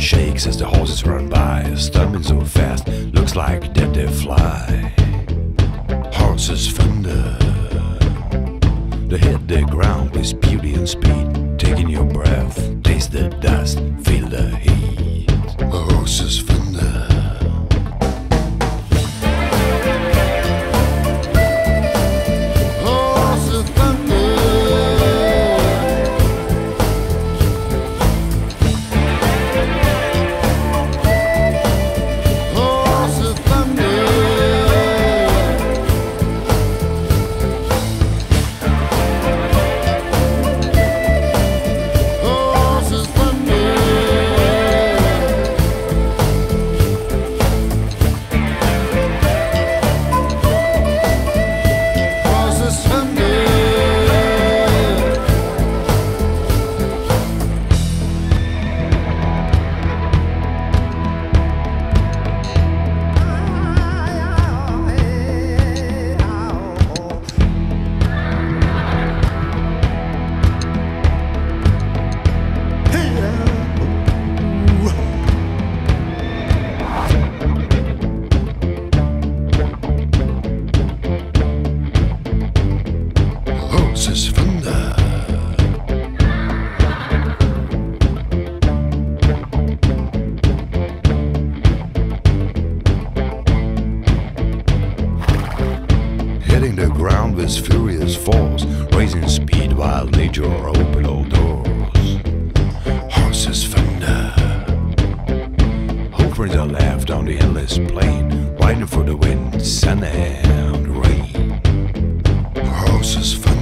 shakes as the horses run by, stumbling so fast, looks like that they fly. Horses thunder, they hit the ground with beauty and speed, taking your breath, taste the dust, with furious force, raising speed while nature open all doors. Horses thunder. Hovering the left on the endless plain, riding for the wind, sun and rain. Horses thunder.